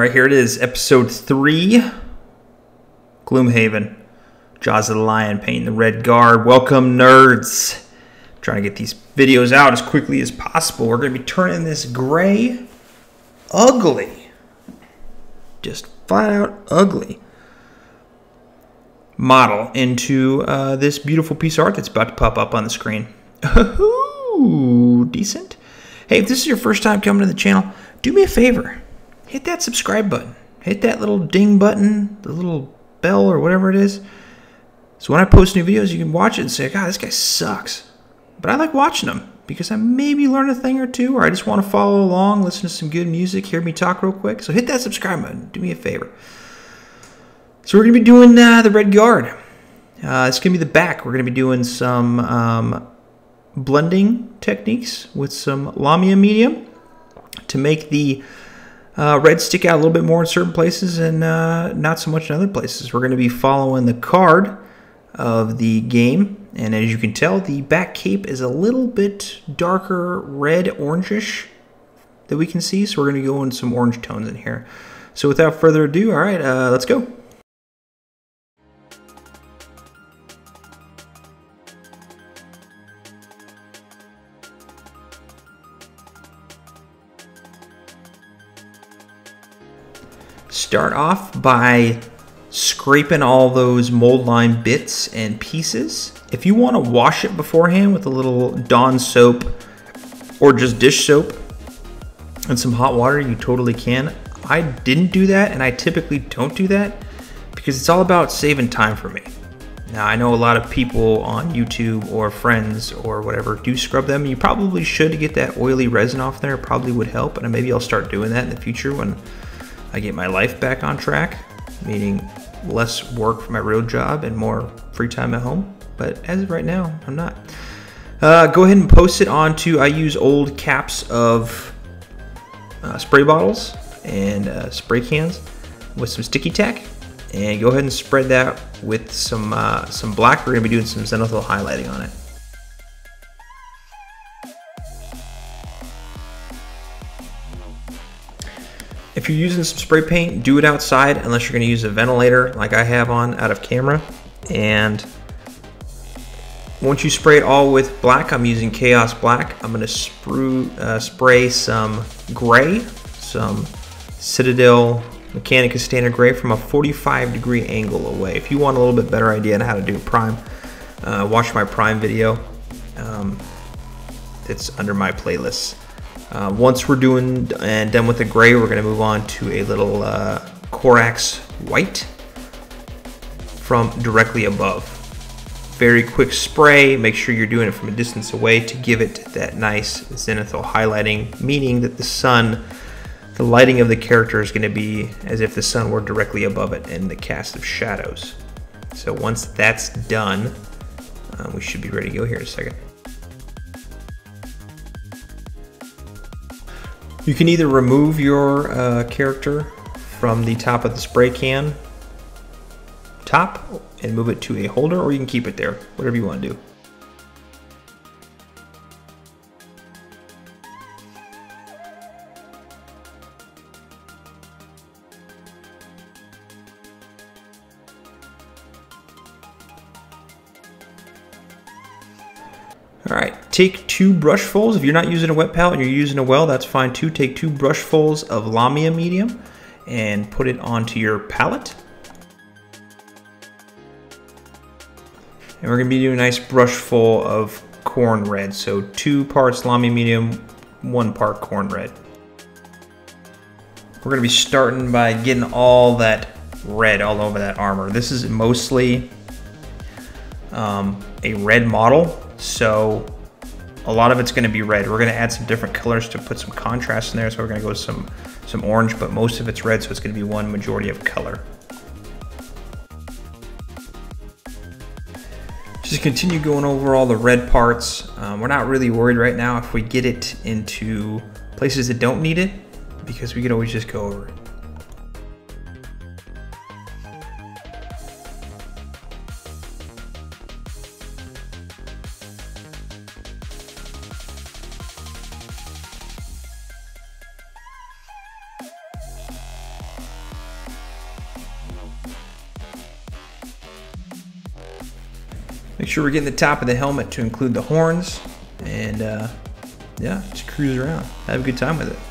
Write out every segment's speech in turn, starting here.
All right, here it is, episode three Gloomhaven. Jaws of the Lion painting the red guard. Welcome, nerds. trying to get these videos out as quickly as possible. We're going to be turning this gray, ugly, just flat out ugly model into uh, this beautiful piece of art that's about to pop up on the screen. Ooh, decent. Hey, if this is your first time coming to the channel, do me a favor hit that subscribe button. Hit that little ding button, the little bell or whatever it is. So when I post new videos, you can watch it and say, God, this guy sucks. But I like watching them because I maybe learn a thing or two, or I just want to follow along, listen to some good music, hear me talk real quick. So hit that subscribe button. Do me a favor. So we're going to be doing uh, the Red Guard. Uh, it's going to be the back. We're going to be doing some um, blending techniques with some Lahmian medium to make the uh, red stick out a little bit more in certain places and uh, not so much in other places. We're going to be following the card of the game, and as you can tell, the back cape is a little bit darker red orangish that we can see, so we're going to go in some orange tones in here. So without further ado, all right, uh, let's go. Start off by scraping all those mold line bits and pieces. If you want to wash it beforehand with a little Dawn soap or just dish soap and some hot water, you totally can. I didn't do that and I typically don't do that because it's all about saving time for me. Now, I know a lot of people on YouTube or friends or whatever do scrub them. You probably should get that oily resin off there. Probably would help, and maybe I'll start doing that in the future when I get my life back on track, meaning less work for my real job and more free time at home. But as of right now, I'm not. Uh, go ahead and post it onto, I use old caps of uh, spray bottles and uh, spray cans with some sticky tack. And go ahead and spread that with some, uh, some black. We're to be doing some zenithal highlighting on it. If you're using some spray paint, do it outside unless you're going to use a ventilator like I have on out of camera. And once you spray it all with black, I'm using Chaos Black. I'm going to uh, spray some gray, some Citadel Mechanicus Standard Gray from a 45 degree angle away. If you want a little bit better idea on how to do prime, uh, watch my prime video. Um, it's under my playlist. Uh, once we're doing and done with the gray, we're going to move on to a little uh, Corax white from directly above. Very quick spray. Make sure you're doing it from a distance away to give it that nice zenithal highlighting, meaning that the sun, the lighting of the character is going to be as if the sun were directly above it in the cast of shadows. So once that's done, uh, we should be ready to go here in a second. You can either remove your uh, character from the top of the spray can top and move it to a holder or you can keep it there, whatever you want to do. All right, take two brushfuls. If you're not using a wet palette and you're using a well, that's fine too. Take two brushfuls of Lahmian medium and put it onto your palette. And we're gonna be doing a nice brushful of Khorne red. So two parts Lahmian medium, one part Khorne red. We're gonna be starting by getting all that red all over that armor. This is mostly um, a red model, so a lot of it's going to be red. We're going to add some different colors to put some contrast in there. So we're going to go with some, some orange, but most of it's red, so it's going to be one majority of color. Just continue going over all the red parts. Um, we're not really worried right now if we get it into places that don't need it, because we could always just go over it. Sure we're getting the top of the helmet to include the horns. And uh, yeah, just cruise around. Have a good time with it.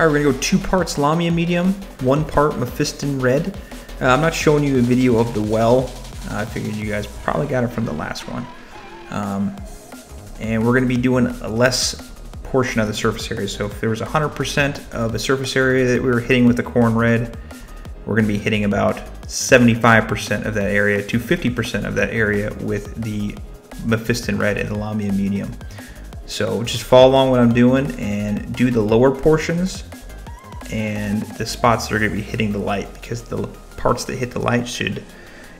All right, we're gonna go two parts Lahmian medium, one part Mephiston red. Uh, I'm not showing you a video of the well. Uh, I figured you guys probably got it from the last one. Um, and we're gonna be doing a less portion of the surface area. So if there was 100% of the surface area that we were hitting with the Khorne red, we're gonna be hitting about 75% of that area to 50% of that area with the Mephiston red and the Lahmian medium. So just follow along what I'm doing and do the lower portions and the spots that are going to be hitting the light because the parts that hit the light should,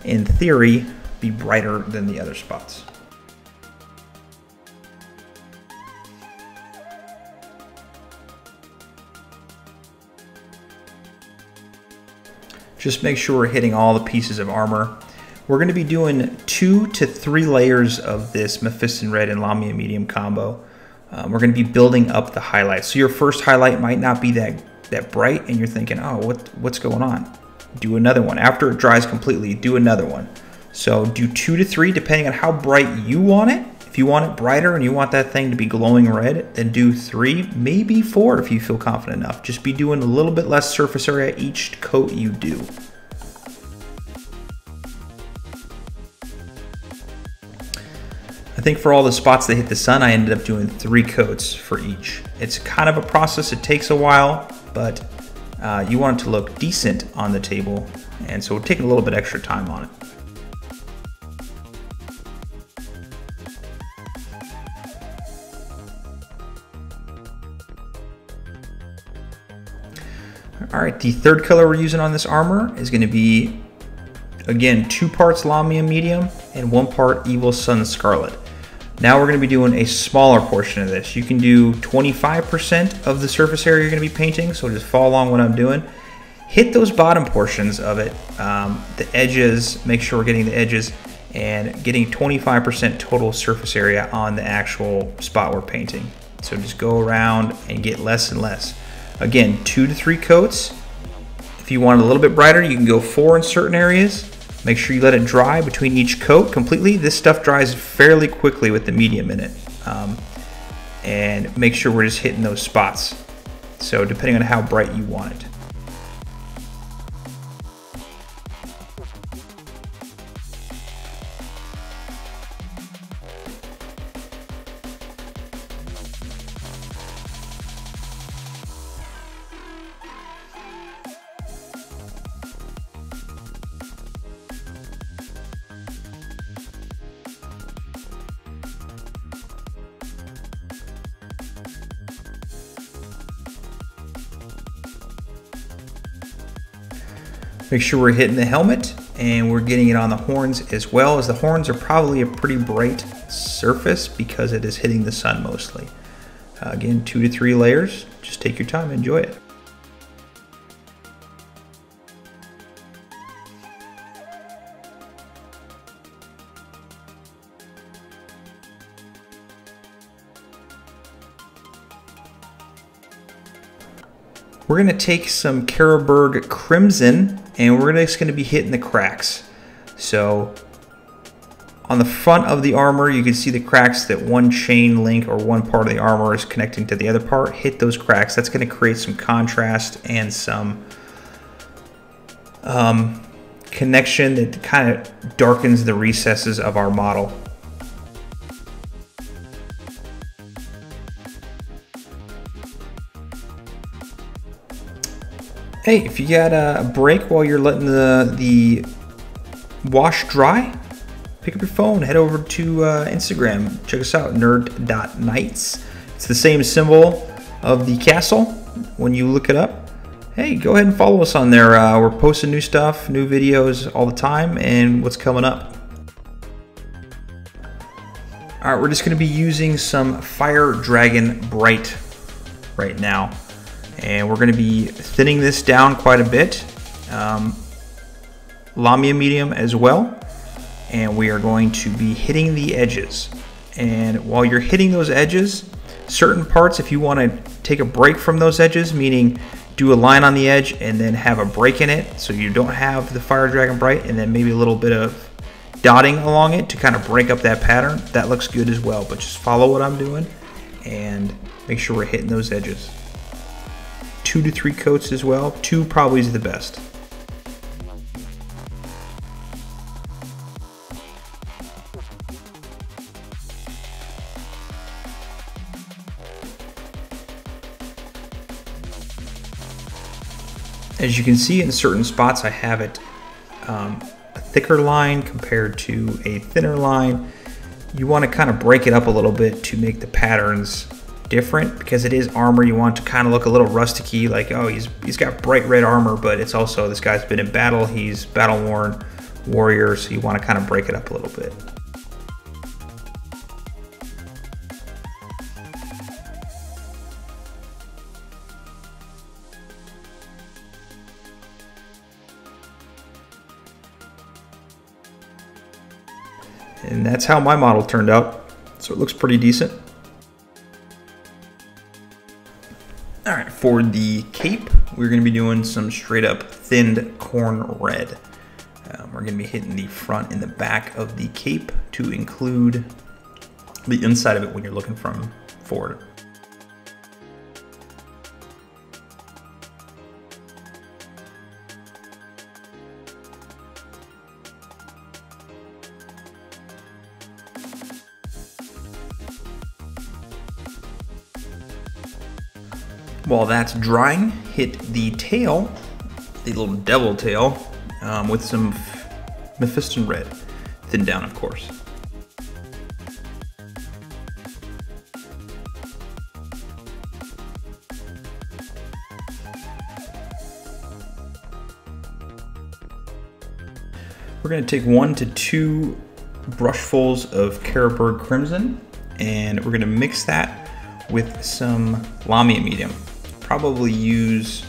in theory, be brighter than the other spots. Just make sure we're hitting all the pieces of armor. We're going to be doing two to three layers of this Mephiston Red and Lahmian Medium combo. Um, we're going to be building up the highlights. So your first highlight might not be that that bright and you're thinking, oh, what, what's going on? Do another one. After it dries completely, do another one. So do two to three, depending on how bright you want it. If you want it brighter and you want that thing to be glowing red, then do three, maybe four if you feel confident enough. Just be doing a little bit less surface area each coat you do. I think for all the spots that hit the sun, I ended up doing three coats for each. It's kind of a process, it takes a while, but uh, you want it to look decent on the table, and so we're taking a little bit extra time on it. All right, the third color we're using on this armor is going to be, again, two parts Lahmian Medium and one part Evil Sunz Scarlet. Now we're going to be doing a smaller portion of this. You can do 25% of the surface area you're going to be painting, so just follow along what I'm doing. Hit those bottom portions of it, um, the edges, make sure we're getting the edges, and getting 25% total surface area on the actual spot we're painting. So just go around and get less and less. Again, two to three coats. If you want it a little bit brighter, you can go four in certain areas. Make sure you let it dry between each coat completely. This stuff dries fairly quickly with the medium in it. Um, and make sure we're just hitting those spots. So depending on how bright you want it. Make sure we're hitting the helmet and we're getting it on the horns as well as the horns are probably a pretty bright surface because it is hitting the sun mostly. Uh, again, two to three layers. Just take your time, enjoy it. We're gonna take some Carroburg Crimson and we're just gonna be hitting the cracks. So on the front of the armor, you can see the cracks that one chain link or one part of the armor is connecting to the other part. Hit those cracks. That's gonna create some contrast and some um, connection that kind of darkens the recesses of our model. Hey, if you got a break while you're letting the, the wash dry, pick up your phone, head over to uh, Instagram, check us out, nerd.knights. It's the same symbol of the castle when you look it up. Hey, go ahead and follow us on there. Uh, we're posting new stuff, new videos all the time, and what's coming up. All right, we're just going to be using some Fire Dragon Bright right now And we're going to be thinning this down quite a bit. Um, Lahmian medium as well. And we are going to be hitting the edges. And while you're hitting those edges, certain parts, if you want to take a break from those edges, meaning do a line on the edge and then have a break in it so you don't have the Fire Dragon Bright and then maybe a little bit of dotting along it to kind of break up that pattern, that looks good as well. But just follow what I'm doing and make sure we're hitting those edges. Two to three coats as well. Two probably is the best. As you can see in certain spots, I have it um, a thicker line compared to a thinner line. You want to kind of break it up a little bit to make the patterns different because it is armor. You want to kind of look a little rusticy, like, oh, he's, he's got bright red armor, but it's also, this guy's been in battle, he's battle worn warrior, so you want to kind of break it up a little bit. And that's how my model turned out. So it looks pretty decent. For the cape, we're gonna be doing some straight up thinned Khorne red. Um, we're gonna be hitting the front and the back of the cape to include the inside of it when you're looking from forward. While that's drying, hit the tail, the little devil tail, um, with some Mephiston red, thinned down, of course. We're going to take one to two brushfuls of Carroburg Crimson, and we're going to mix that with some Lahmian Medium probably use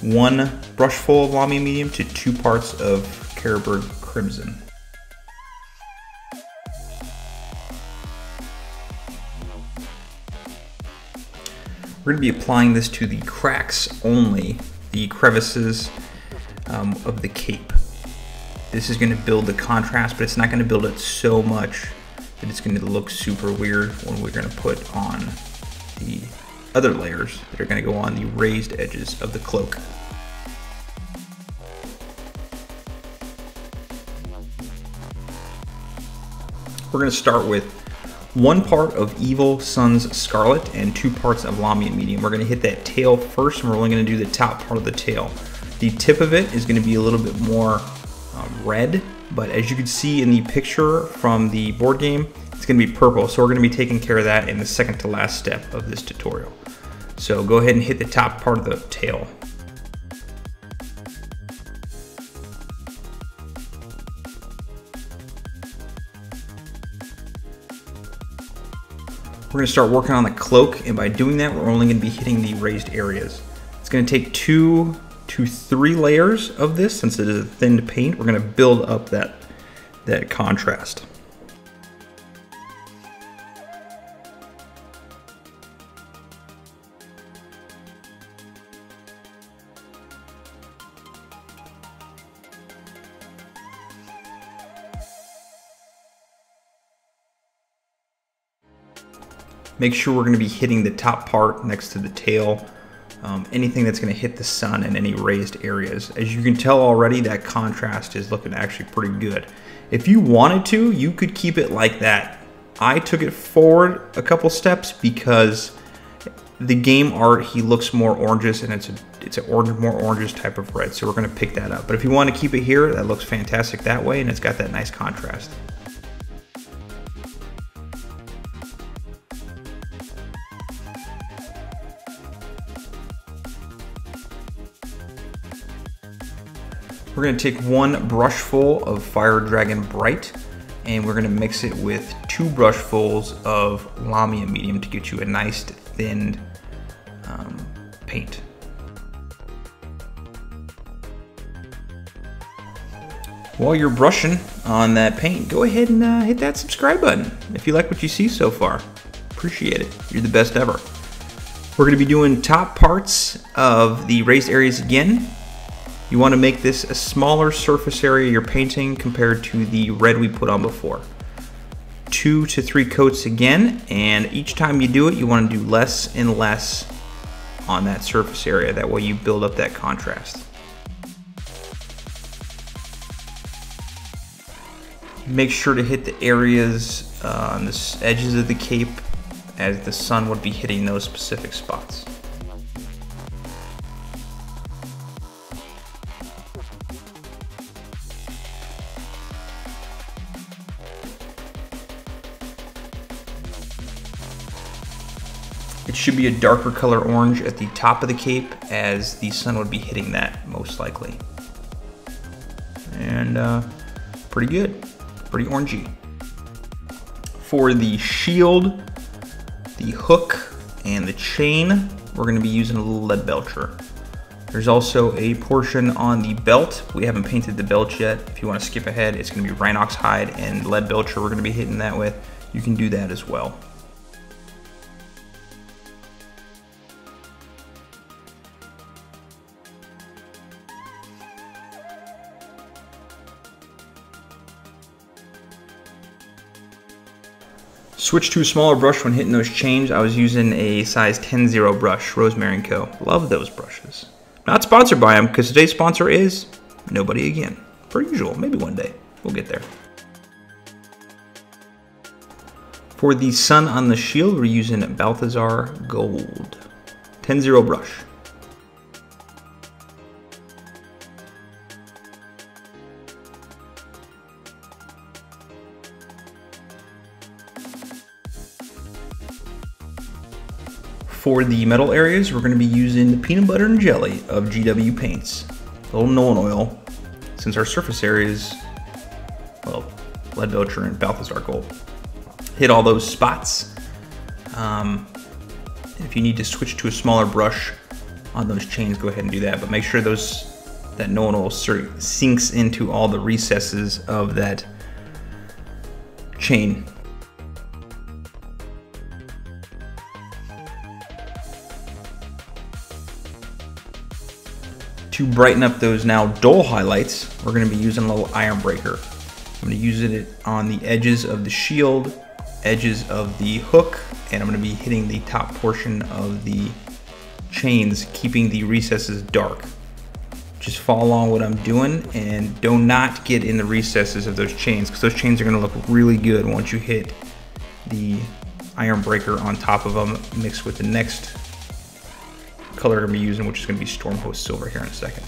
one brushful of Lahmian Medium to two parts of Carroburg Crimson. We're going to be applying this to the cracks only, the crevices um, of the cape. This is going to build the contrast, but it's not going to build it so much that it's going to look super weird when we're going to put on the other layers that are going to go on the raised edges of the cloak. We're going to start with one part of Evil Sunz Scarlet and two parts of Lahmian Medium. We're going to hit that tail first and we're only going to do the top part of the tail. The tip of it is going to be a little bit more um, red, but as you can see in the picture from the board game, going to be purple. So we're going to be taking care of that in the second to last step of this tutorial. So go ahead and hit the top part of the tail. We're going to start working on the cloak, and by doing that, we're only going to be hitting the raised areas. It's going to take two to three layers of this, since it is a thinned paint. We're going to build up that, that contrast. Make sure we're gonna be hitting the top part next to the tail, um, anything that's gonna hit the sun in any raised areas. As you can tell already, that contrast is looking actually pretty good. If you wanted to, you could keep it like that. I took it forward a couple steps because the game art, he looks more oranges and it's a it's an orange, more oranges type of red. So we're gonna pick that up. But if you wanna keep it here, that looks fantastic that way and it's got that nice contrast. We're gonna take one brushful of Fire Dragon Bright and we're gonna mix it with two brushfuls of Lahmian Medium to get you a nice thinned um, paint. While you're brushing on that paint, go ahead and uh, hit that subscribe button if you like what you see so far. Appreciate it. You're the best ever. We're going to be doing top parts of the raised areas again. You want to make this a smaller surface area you're painting compared to the red we put on before. Two to three coats again, and each time you do it, you want to do less and less on that surface area. That way you build up that contrast. Make sure to hit the areas uh, on the edges of the cape as the sun would be hitting those specific spots. It should be a darker color orange at the top of the cape as the sun would be hitting that most likely. And uh, pretty good pretty orangey. For the shield, the hook, and the chain, we're gonna be using a little Leadbelcher. There's also a portion on the belt. We haven't painted the belt yet. If you wanna skip ahead, it's gonna be Rhinox hide and Leadbelcher we're gonna be hitting that with. You can do that as well. Switch to a smaller brush when hitting those chains. I was using a size 10-0 brush, Rosemary & Co. Love those brushes. Not sponsored by them, because today's sponsor is Nobody Again. Per usual, maybe one day. We'll get there. For the sun on the shield, we're using Balthasar Gold. 10-0 brush. For the metal areas, we're going to be using the peanut butter and jelly of GW Paints. A little Nuln Oil, since our surface area is, well, Leadbelcher and Balthasar Gold. Hit all those spots. Um, if you need to switch to a smaller brush on those chains, go ahead and do that. But make sure those that Nuln Oil sinks into all the recesses of that chain To brighten up those now dull highlights, we're gonna be using a little Ironbreaker. I'm gonna use it on the edges of the shield, edges of the hook, and I'm gonna be hitting the top portion of the chains, keeping the recesses dark. Just follow along what I'm doing and do not get in the recesses of those chains because those chains are gonna look really good once you hit the Ironbreaker on top of them mixed with the next color going to be using, which is going to be Stormhost Silver here in a second.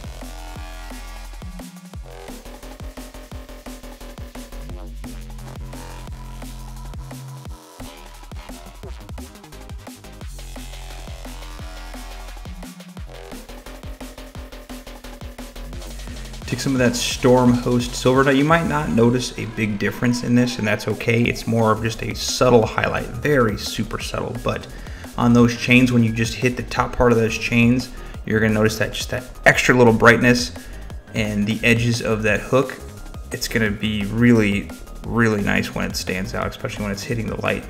Take some of that Stormhost Silver. Now you might not notice a big difference in this, and that's okay. It's more of just a subtle highlight, very super subtle, but on those chains when you just hit the top part of those chains you're gonna notice that just that extra little brightness and the edges of that hook. It's gonna be really really nice when it stands out especially when it's hitting the light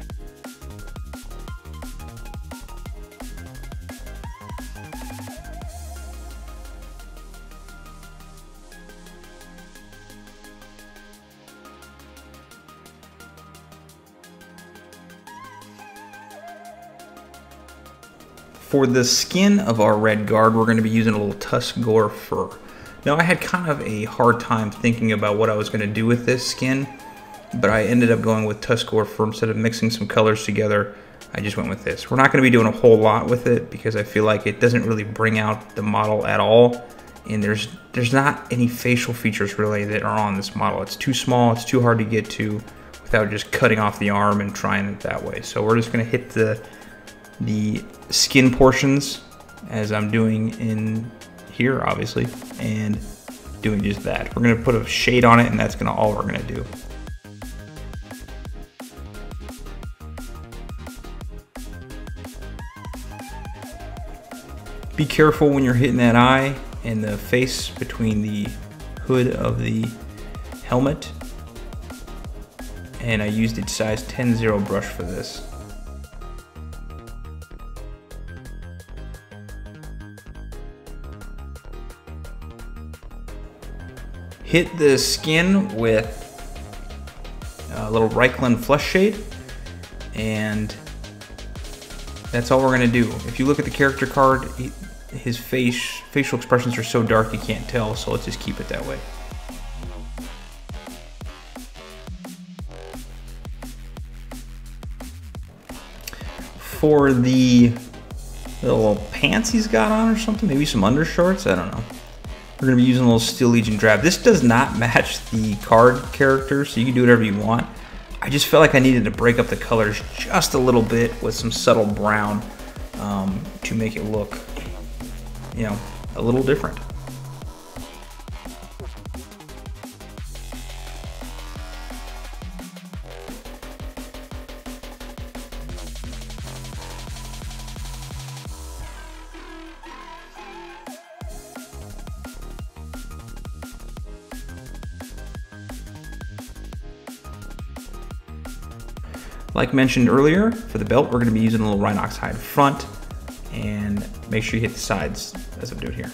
For the skin of our red guard, we're going to be using a little Tuskgor fur. Now I had kind of a hard time thinking about what I was going to do with this skin, but I ended up going with Tuskgor fur instead of mixing some colors together. I just went with this. We're not going to be doing a whole lot with it because I feel like it doesn't really bring out the model at all. And there's there's not any facial features really that are on this model. It's too small, it's too hard to get to without just cutting off the arm and trying it that way. So we're just going to hit the the skin portions as I'm doing in here, obviously, and doing just that. We're gonna put a shade on it and that's gonna all we're gonna do. Be careful when you're hitting that eye and the face between the hood of the helmet. And I used a size 10-0 brush for this. Hit the skin with a little Reikland Fleshshade and that's all we're gonna do. If you look at the character card, his face facial expressions are so dark you can't tell, so let's just keep it that way. For the little pants he's got on or something, maybe some undershorts, I don't know. We're gonna be using a little Steel Legion drab. This does not match the card character, so you can do whatever you want. I just felt like I needed to break up the colors just a little bit with some subtle brown um, to make it look, you know, a little different. Like mentioned earlier, for the belt, we're gonna be using a little Rhinox hide front and make sure you hit the sides as I'm doing here.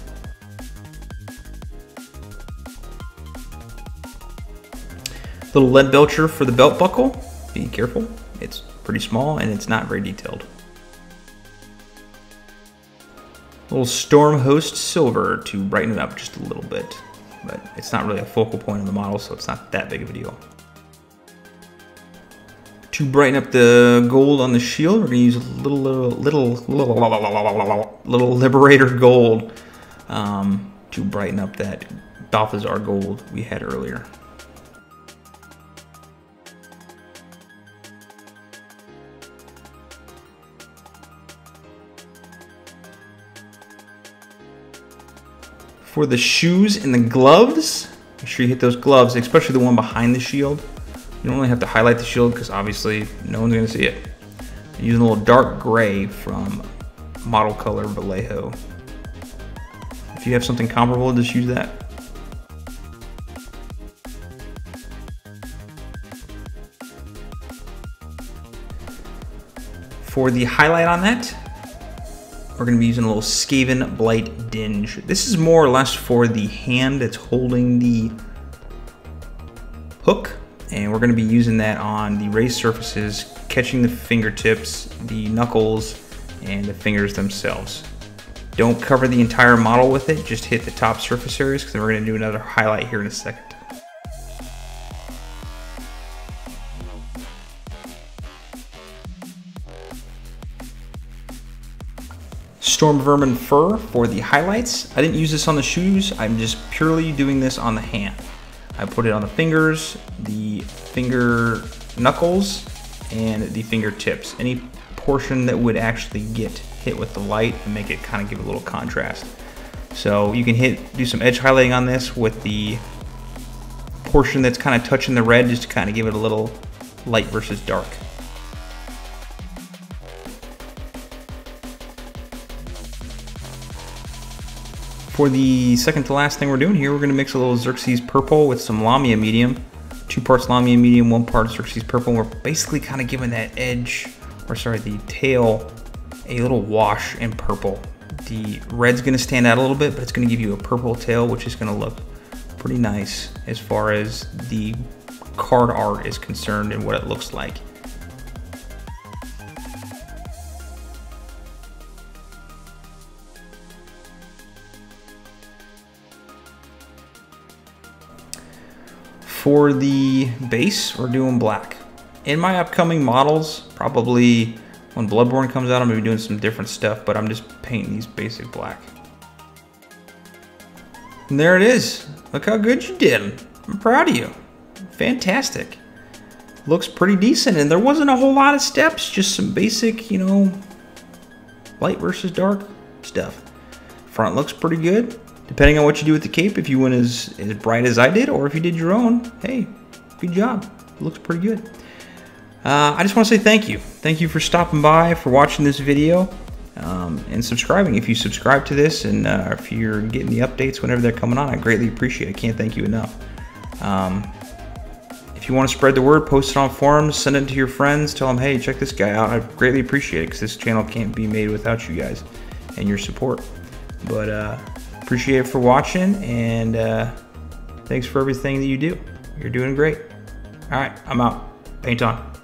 Little Leadbelcher for the belt buckle. Be careful, it's pretty small and it's not very detailed. Little Stormhost silver to brighten it up just a little bit, but it's not really a focal point of the model, so it's not that big of a deal. To brighten up the gold on the shield, we're to use a little, little, little, little, little Liberator gold um, to brighten up that Balthasar gold we had earlier. For the shoes and the gloves, make sure you hit those gloves, especially the one behind the shield. You don't really have to highlight the shield because obviously no one's going to see it. I'm using a little dark gray from Model Color Vallejo. If you have something comparable, just use that. For the highlight on that, we're going to be using a little Skaven Blight Dinge. This is more or less for the hand that's holding the hook and we're going to be using that on the raised surfaces, catching the fingertips, the knuckles, and the fingers themselves. Don't cover the entire model with it, just hit the top surface areas because we're going to do another highlight here in a second. Storm Vermin Fur for the highlights. I didn't use this on the shoes, I'm just purely doing this on the hand. I put it on the fingers, the finger knuckles, and the fingertips. Any portion that would actually get hit with the light and make it kind of give a little contrast. So you can hit, do some edge highlighting on this with the portion that's kind of touching the red just to kind of give it a little light versus dark. For the second to last thing we're doing here, we're going to mix a little Xerxes purple with some Lahmian medium. Two parts Lahmian medium, one part Xerxes purple. We're basically kind of giving that edge, or sorry, the tail a little wash in purple. The red's going to stand out a little bit, but it's going to give you a purple tail, which is going to look pretty nice as far as the card art is concerned and what it looks like. For the base, we're doing black. In my upcoming models, probably when Bloodborne comes out, I'm to be doing some different stuff, but I'm just painting these basic black. And there it is. Look how good you did. I'm proud of you. Fantastic. Looks pretty decent, and there wasn't a whole lot of steps, just some basic, you know, light versus dark stuff. Front looks pretty good depending on what you do with the cape, if you went as, as bright as I did, or if you did your own, hey, good job. It looks pretty good. Uh, I just want to say thank you. Thank you for stopping by, for watching this video. um, and subscribing. If you subscribe to this and uh, if you're getting the updates whenever they're coming on, I greatly appreciate it. I can't thank you enough. Um, if you want to spread the word, post it on forums, send it to your friends, tell them, hey, check this guy out. I greatly appreciate it because this channel can't be made without you guys and your support. But uh, appreciate it for watching and uh, thanks for everything that you do. You're doing great. All right, I'm out. Paint on.